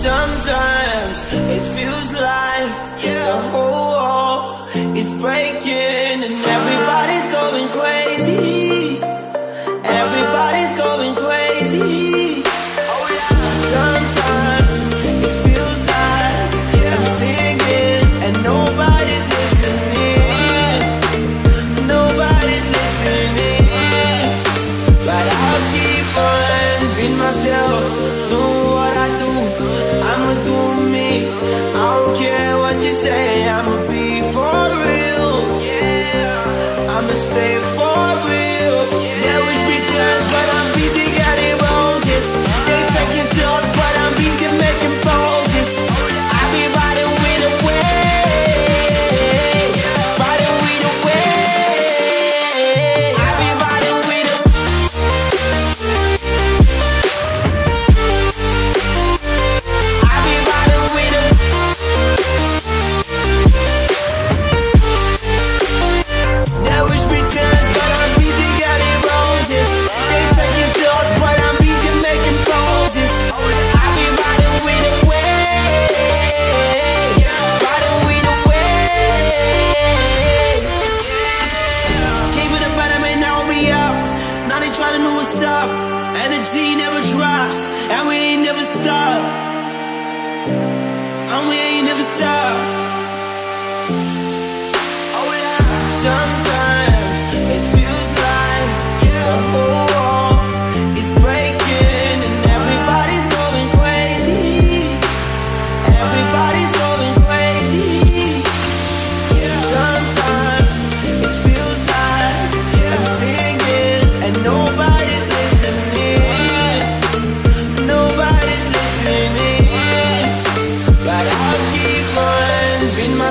Sometimes it feels like yeah. the whole wall is breaking and everybody's going crazy. Everybody's going crazy. Oh, yeah. Sometimes it feels like yeah. I'm singing and nobody's listening. Nobody's listening. But I'll keep on being myself, doing what I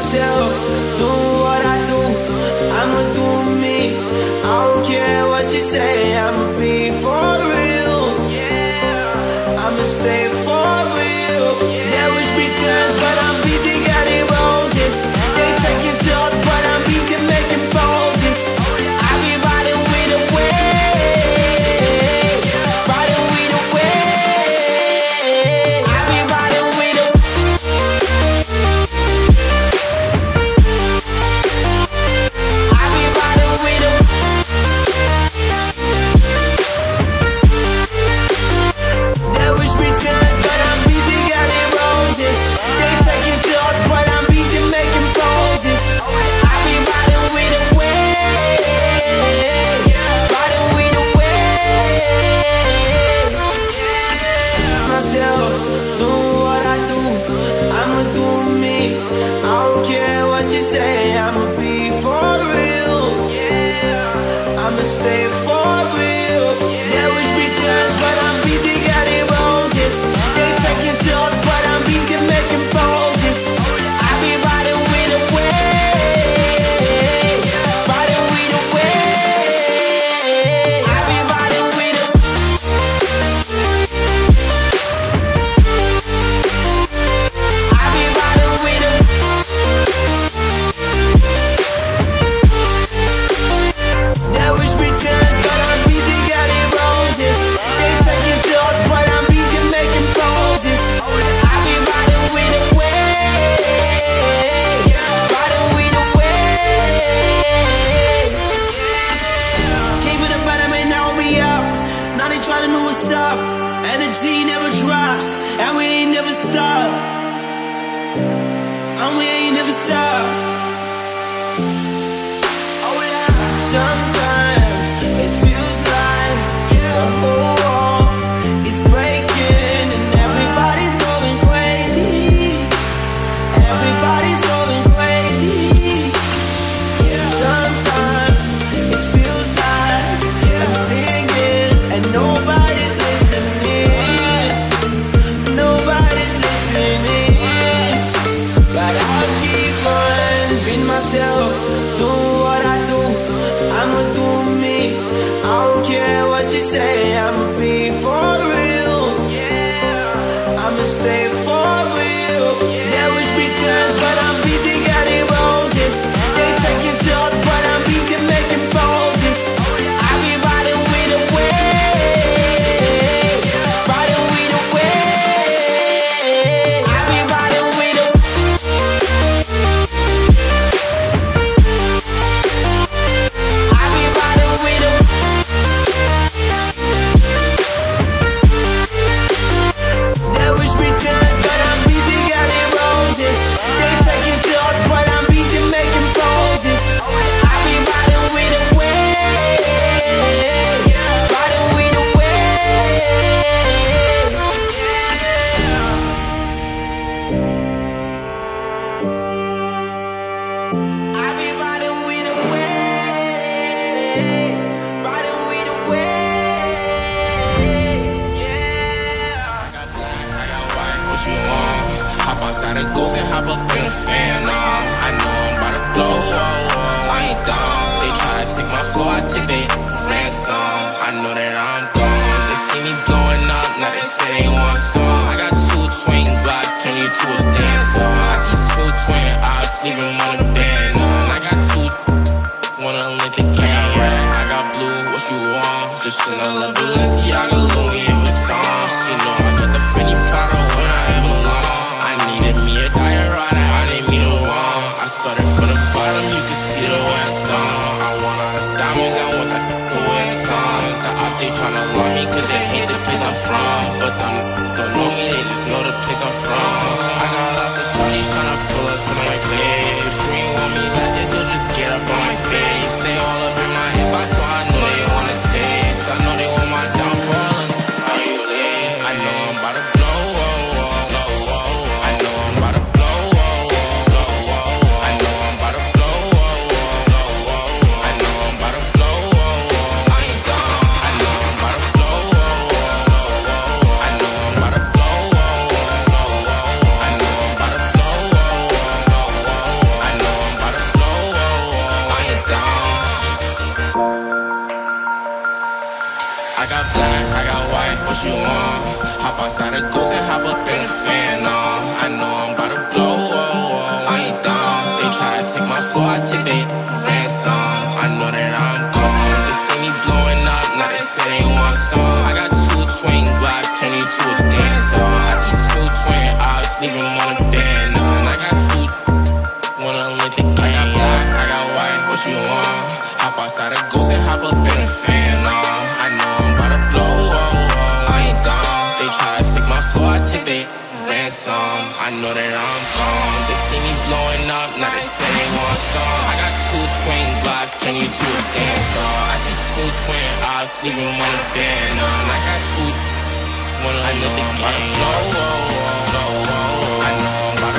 still you say I'ma be for real. Yeah. I'ma stay for pop up in a fan. leave him on dead. None. I got two, wanna let the game. I got black, I got white, what you want? Hop outside a ghost and hop up in a fan. Nah. I know I'm about to blow, oh, I ain't dumb. They try to take my floor, I tip it ransom. I know that I'm gone. They see me blowing up, now they say they want some. I got two twin blocks, turn you to a dancer. I see two twin eyes, leave him on the bed. None. I got two. I know the game. I know I'm